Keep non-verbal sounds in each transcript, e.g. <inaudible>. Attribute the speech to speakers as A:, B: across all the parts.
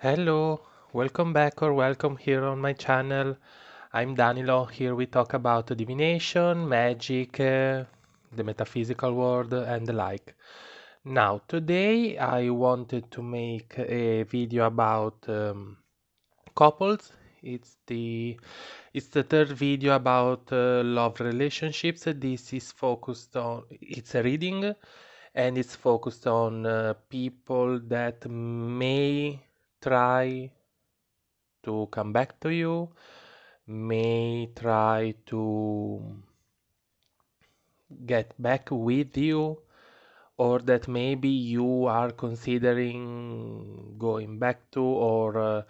A: Hello, welcome back or welcome here on my channel. I'm Danilo. Here we talk about divination, magic, uh, the metaphysical world, and the like. Now, today I wanted to make a video about um, couples. It's the it's the third video about uh, love relationships. This is focused on it's a reading and it's focused on uh, people that may try to come back to you, may try to get back with you, or that maybe you are considering going back to, or uh,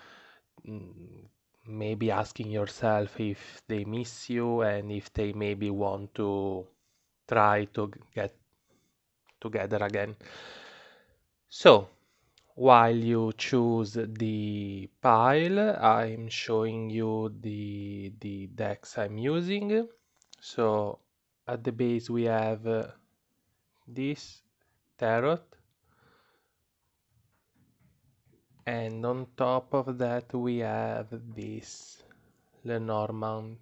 A: maybe asking yourself if they miss you and if they maybe want to try to get together again. So, while you choose the pile, I'm showing you the, the decks I'm using. So at the base we have uh, this tarot and on top of that we have this Lenormand.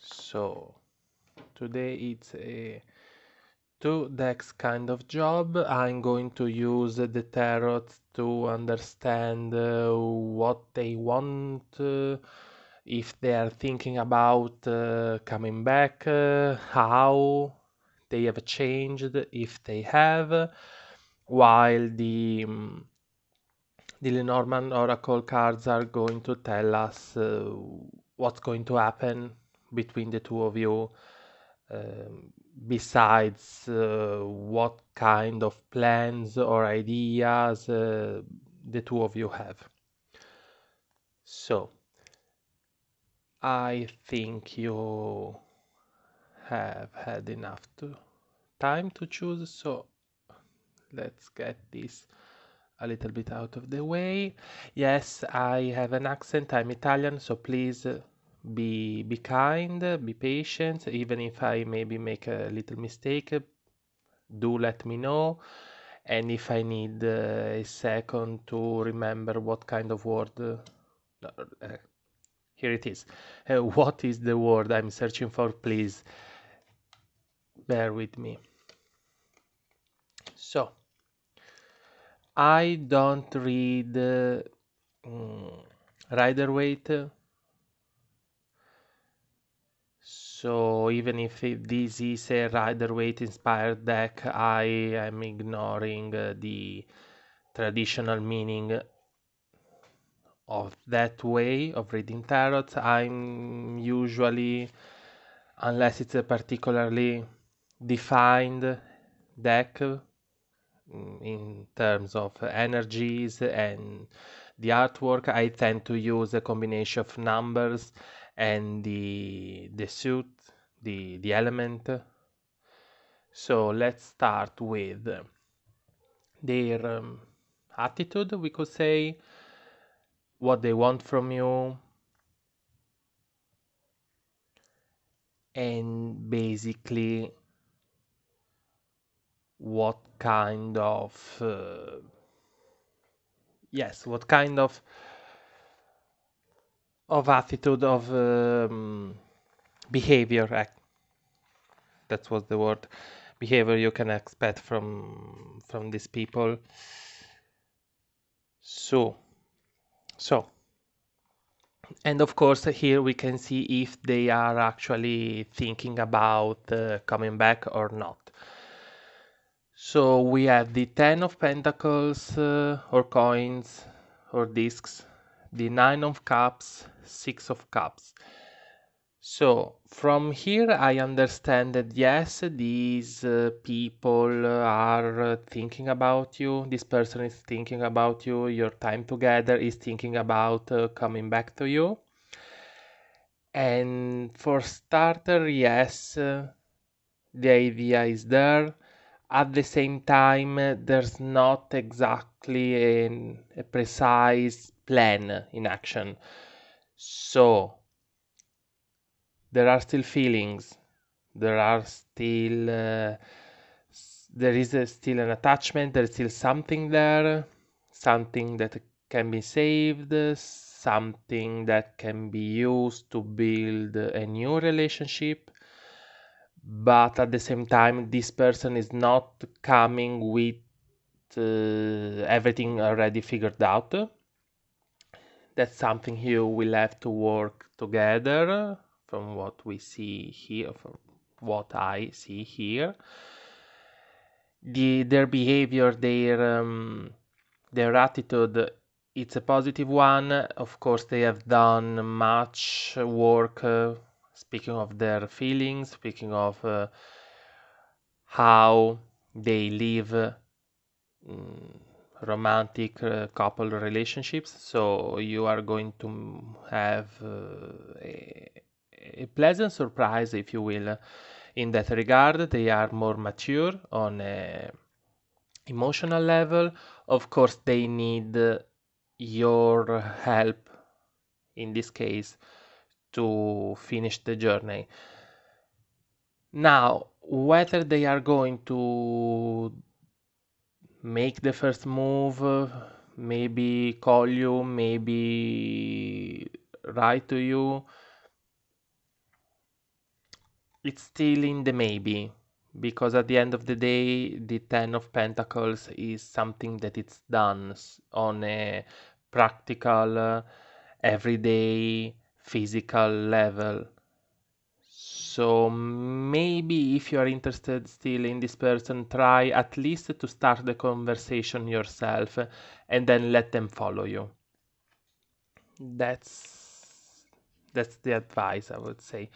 A: So today it's a two decks kind of job. I'm going to use the tarot to understand uh, what they want, uh, if they are thinking about uh, coming back, uh, how they have changed, if they have, while the um, the Lenormand Oracle cards are going to tell us uh, what's going to happen between the two of you. Um, besides uh, what kind of plans or ideas uh, the two of you have. So, I think you have had enough to, time to choose, so let's get this a little bit out of the way. Yes, I have an accent, I'm Italian, so please be be kind be patient even if i maybe make a little mistake do let me know. And if i need uh, a second to remember what kind of word uh, uh, here it is. Uh, what is the word i'm searching for? Please bear with me. So i don't read uh, mm, rider waite So even if this is a Rider Waite inspired deck, I am ignoring uh, the traditional meaning of that way of reading tarot. I'm usually, unless it's a particularly defined deck mm, in terms of energies and the artwork, I tend to use a combination of numbers and the the suit the the element. So let's start with their um, attitude we could say what they want from you. And basically what kind of uh, yes what kind of of attitude of um, behavior that was the word behavior you can expect from from these people. So so and of course here we can see if they are actually thinking about uh, coming back or not. So we have the ten of pentacles uh, or coins or discs the nine of cups six of cups so from here I understand that yes, these uh, people are uh, thinking about you. This person is thinking about you. Your time together is thinking about uh, coming back to you. And for starter, yes, uh, the idea is there. At the same time, there's not exactly a, precise plan in action. So there are still feelings. There are still uh, there is a, still an attachment. There's still something there something that can be saved something that can be used to build a new relationship but at the same time this person is not coming with uh, everything already figured out. That's something you will have to work together from what we see here from what i see here. The their behavior their um, their attitude it's a positive one. Of course they have done much work uh, speaking of their feelings speaking of uh, how they live uh, romantic uh, couple relationships. So you are going to have uh, a, a pleasant surprise if you will in that regard. They are more mature on a emotional level. Of course they need your help in this case to finish the journey. Now whether they are going to make the first move maybe call you maybe write to you it's still in the maybe because at the end of the day the 10 of pentacles is something that it's done on a practical uh, everyday physical level. So maybe if you are interested still in this person try at least to start the conversation yourself and then let them follow you. That's that's the advice i would say.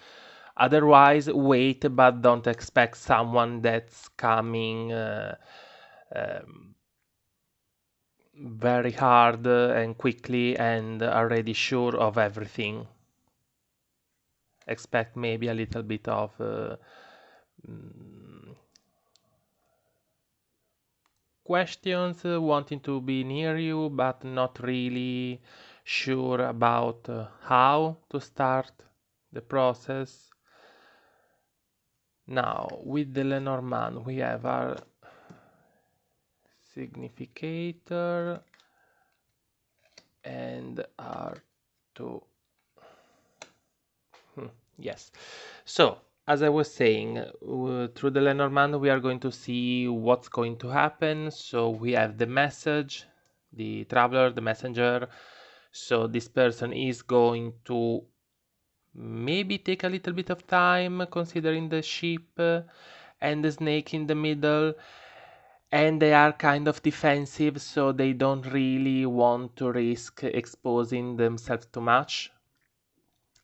A: Otherwise, wait, but don't expect someone that's coming uh, um, very hard and quickly and already sure of everything. Expect maybe a little bit of uh, mm, questions, uh, wanting to be near you, but not really sure about uh, how to start the process. Now, with the Lenormand, we have our significator and our two. Yes. So, as I was saying, uh, through the Lenormand, we are going to see what's going to happen. So we have the message, the traveler, the messenger. So this person is going to maybe take a little bit of time considering the sheep uh, and the snake in the middle and they are kind of defensive so they don't really want to risk exposing themselves too much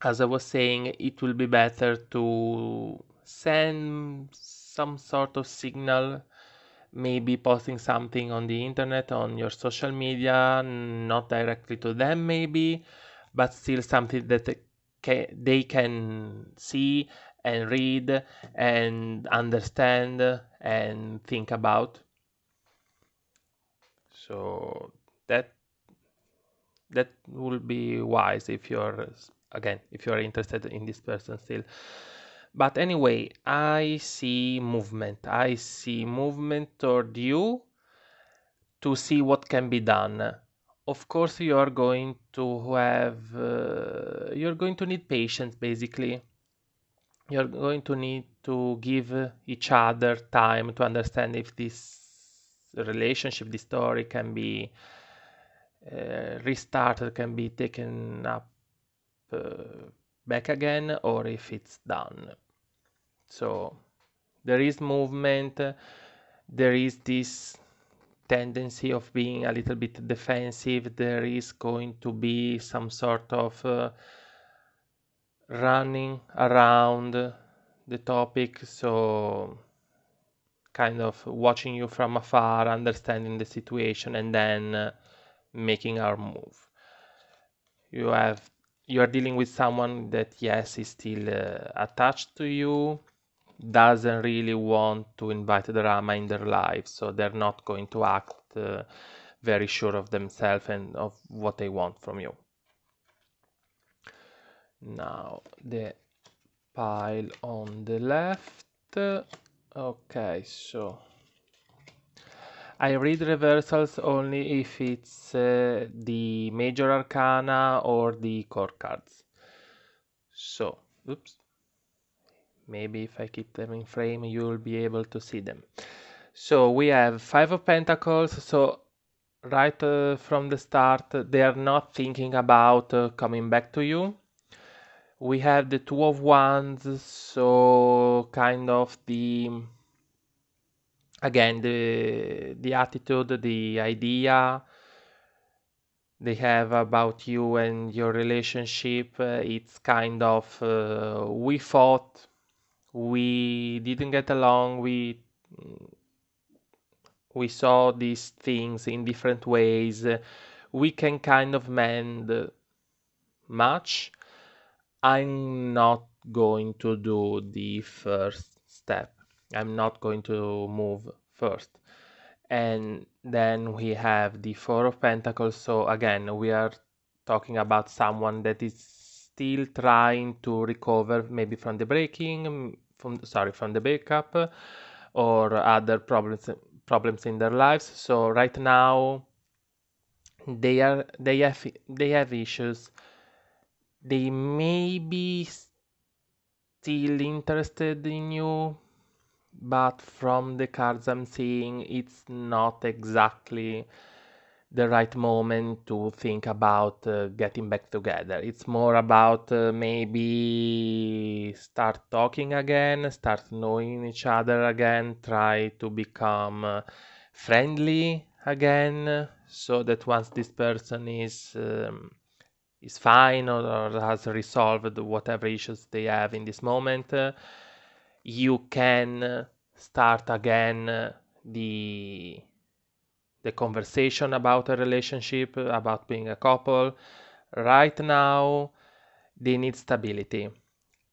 A: as i was saying it will be better to send some sort of signal maybe posting something on the internet on your social media not directly to them maybe but still something that they can see and read and understand and think about. So that that will be wise if you're again if you're interested in this person still. But anyway i see movement. I see movement toward you to see what can be done. Of course you are going to have uh, you're going to need patience basically. You're going to need to give each other time to understand if this relationship this story can be uh, restarted can be taken up back again or if it's done so there is movement there is this tendency of being a little bit defensive, there is going to be some sort of uh, running around the topic, so kind of watching you from afar, understanding the situation, and then uh, making our move. You have you are dealing with someone that yes is still uh, attached to you doesn't really want to invite drama in their life, so they're not going to act uh, very sure of themselves and of what they want from you. Now the pile on the left. Okay, so I read reversals only if it's uh, the major arcana or the court cards. So, oops. Maybe if I keep them in frame, you'll be able to see them. So we have Five of Pentacles. So right uh, from the start, they are not thinking about uh, coming back to you. We have the Two of Wands. So kind of the again the the attitude, the idea they have about you and your relationship. Uh, it's kind of uh, we fought, we didn't get along, we we saw these things in different ways. We can kind of mend much. I'm not going to do the first step. I'm not going to move first. And then we have the Four of Pentacles. So again, we are talking about someone that is still trying to recover maybe from the breaking, from sorry, from the breakup or other problems problems in their lives. So right now they are they have they have issues. They may be still interested in you, but from the cards I'm seeing, it's not exactly the right moment to think about uh, getting back together. It's more about uh, maybe start talking again, start knowing each other again, try to become uh, friendly again, so that once this person is um, is fine or, or, has resolved whatever issues they have in this moment, uh, you can uh, start again uh, the the conversation about a relationship, about being a couple. Right now, they need stability,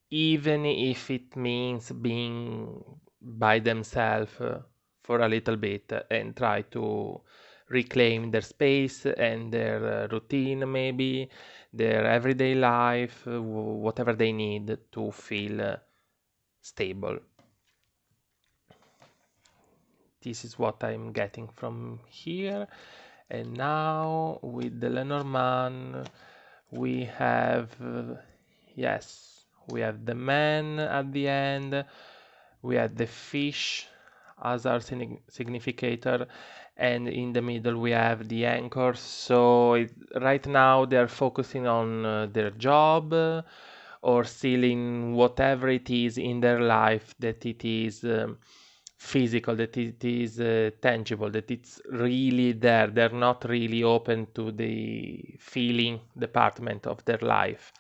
A: even if it means being by themselves uh, for a little bit and try to reclaim their space and their routine, maybe their everyday life, whatever they need to feel stable. This is what I'm getting from here. And now with the Lenormand we have yes we have the man at the end. We have the fish as our significator. And in the middle we have the anchors so it, right now they're focusing on uh, their job. uh, or still in whatever it is in their life that it is um, physical, that it is uh, tangible, that it's really there. They're not really open to the feeling department of their life.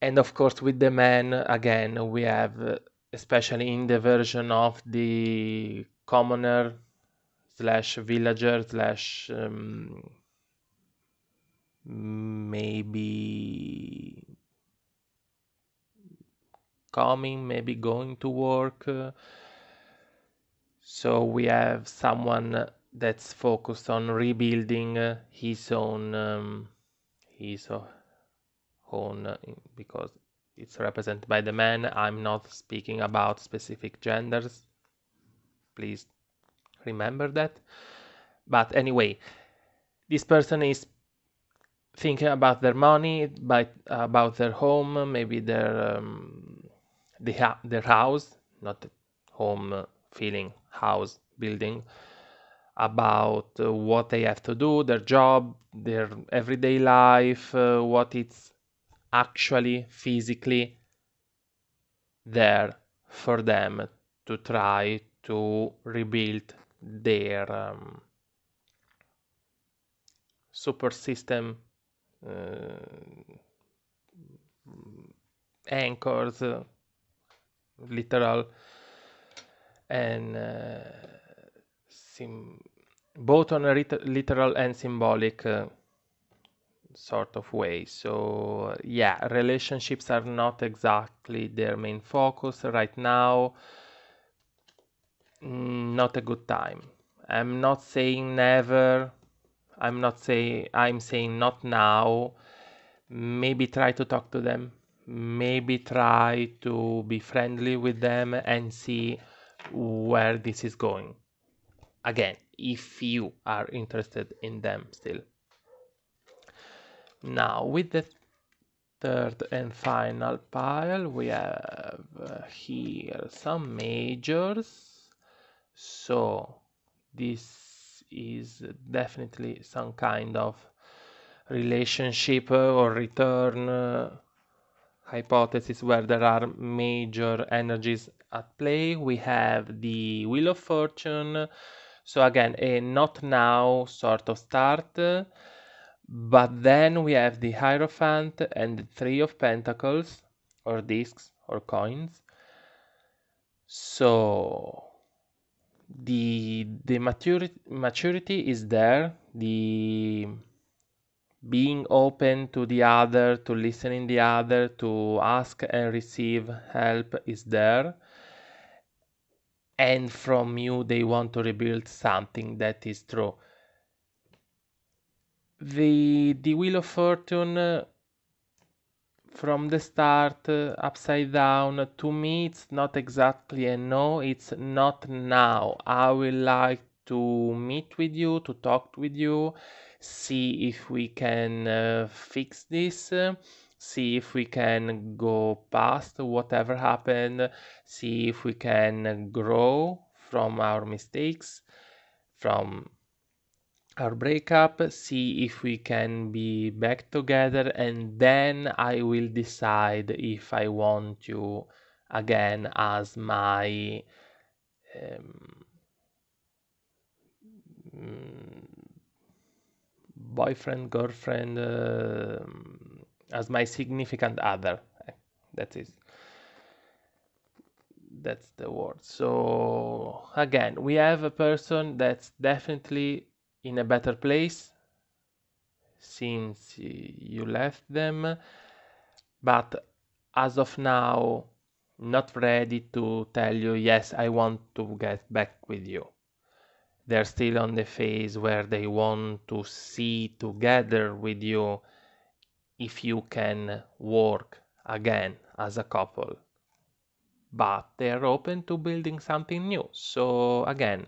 A: And of course, with the men, again, we have, uh, especially in the version of the commoner slash villager slash um, maybe coming, maybe going to work. Uh, so we have someone that's focused on rebuilding his own um, his own because it's represented by the man. I'm not speaking about specific genders. Please remember that. But anyway, this person is thinking about their money, by, about their home, maybe their um, the, their house, not home feeling house building about uh, what they have to do, their job, their everyday life, uh, what it's actually physically there for them to try to rebuild their um, super system uh, anchors, uh, literal and uh, sim- both on a literal and symbolic uh, sort of way. So yeah, relationships are not exactly their main focus right now. Mm, not a good time. I'm not saying never. I'm not saying I'm saying not now. Maybe try to talk to them. Maybe try to be friendly with them and see where this is going. again if you are interested in them still now with the third and final pile we have uh, here some majors so this is definitely some kind of relationship or return uh, hypothesis where there are major energies at play. We have the Wheel of Fortune. So again, a not now sort of start. But then we have the Hierophant and the Three of Pentacles, or discs, or coins. So the the maturity maturity is there. The being open to the other, to listening the other, to ask and receive help is there. And from you, they want to rebuild something that is true. The, the Wheel of Fortune uh, from the start, uh, upside down, to me, it's not exactly a no, it's not now. I will like to meet with you, to talk with you, see if we can uh, fix this, see if we can go past whatever happened, see if we can grow from our mistakes, from our breakup, see if we can be back together, and then I will decide if I want you again as my um, boyfriend, girlfriend, uh, as my significant other. That is that's the word. So again, we have a person that's definitely in a better place since you left them, but as of now, not ready to tell you, yes, I want to get back with you they're still on the phase where they want to see together with you if you can work again as a couple. But they're open to building something new. So again,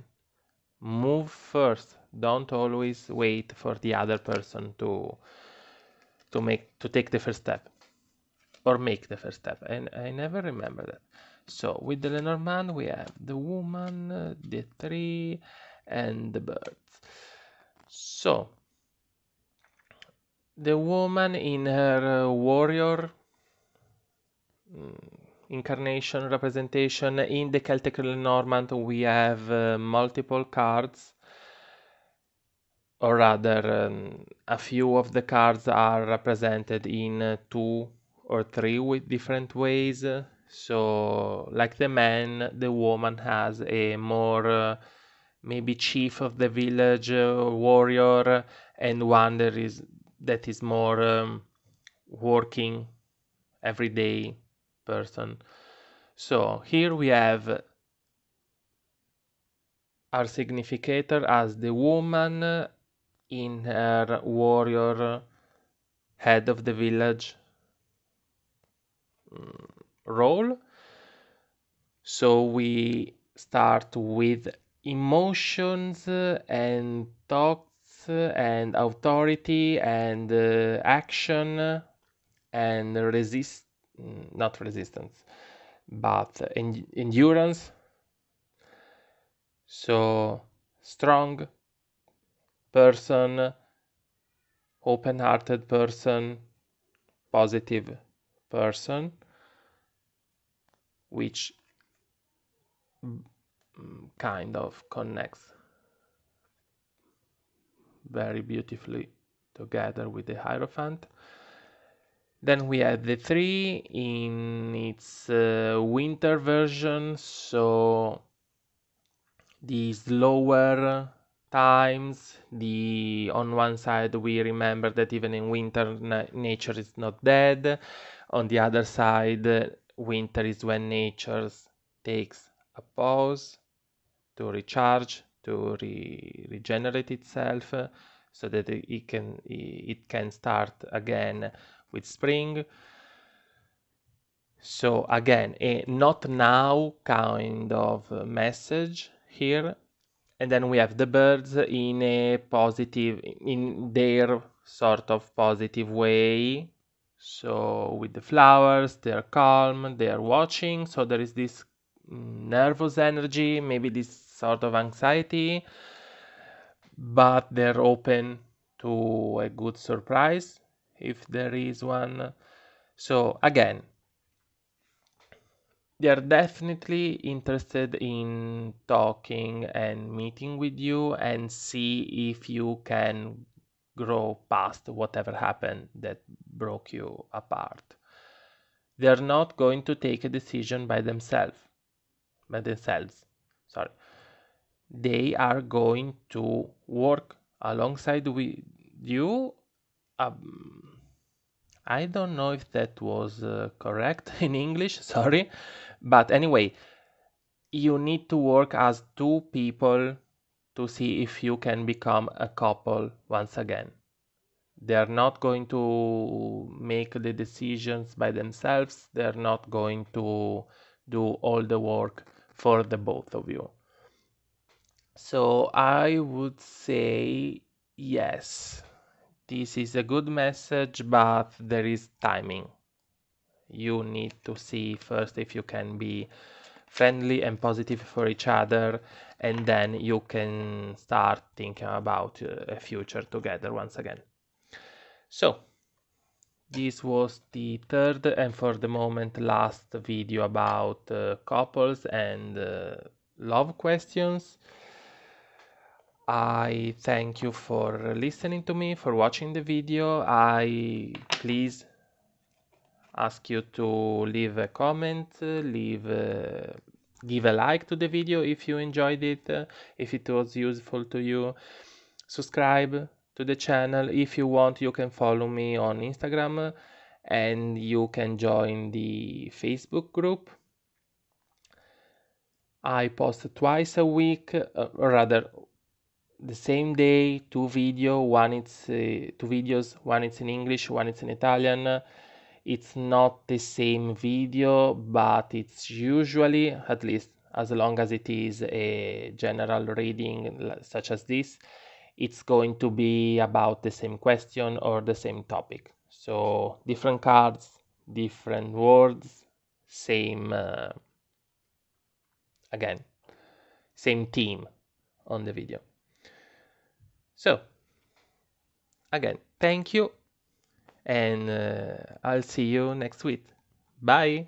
A: move first. Don't always wait for the other person to to make to take the first step or make the first step. And I never remember that. So with the Lenormand we have the woman, uh, the three, and the birds. So, the woman in her uh, warrior mm, incarnation representation in the Celtic Lenormand we have uh, multiple cards or rather um, a few of the cards are represented in uh, two or three with different ways so like the man the woman has a more uh, maybe chief of the village uh, warrior and one that is that is more um, working everyday person. So here we have our significator as the woman in her warrior head of the village mm, role. So we start with emotions uh, and thoughts uh, and authority and uh, action and resist mm, not resistance but en- endurance. So strong person open-hearted person positive person which kind of connects very beautifully together with the Hierophant. Then we have the three in its uh, winter version, so the slower times. The on one side we remember that even in winter na nature is not dead. On the other side, winter is when nature takes a pause to recharge, to re regenerate itself, so that it can it can start again with spring. So again, a not now kind of message here, and then we have the birds in a positive in their sort of positive way. So with the flowers they're calm they're watching. So there is this mm, nervous energy maybe this sort of anxiety but they're open to a good surprise if there is one so again they are definitely interested in talking and meeting with you and see if you can grow past whatever happened that broke you apart. They're not going to take a decision by themselves. By themselves. Sorry. They are going to work alongside with you. Um, I don't know if that was uh, correct <laughs> in English, <laughs> sorry. But anyway, you need to work as two people to see if you can become a couple once again. They are not going to make the decisions by themselves. They are not going to do all the work for the both of you. So I would say yes. This is a good message, but there is timing. You need to see first if you can be friendly and positive for each other and then you can start thinking about uh, a future together once again. So this was the third and for the moment last video about uh, couples and uh, love questions I thank you for listening to me, for watching the video. I please ask you to leave a comment, uh, leave a, give a like to the video if you enjoyed it, uh, if it was useful to you. Subscribe to the channel. If you want, you can follow me on Instagram and you can join the Facebook group. I post twice a week, uh, rather the same day, two video, one it's uh, two videos, one it's in English, one it's in Italian. It's not the same video but it's usually at least as long as it is a general reading such as this it's going to be about the same question or the same topic. So different cards different words same uh, again same theme on the video so again thank you and uh, I'll see you next week. Bye.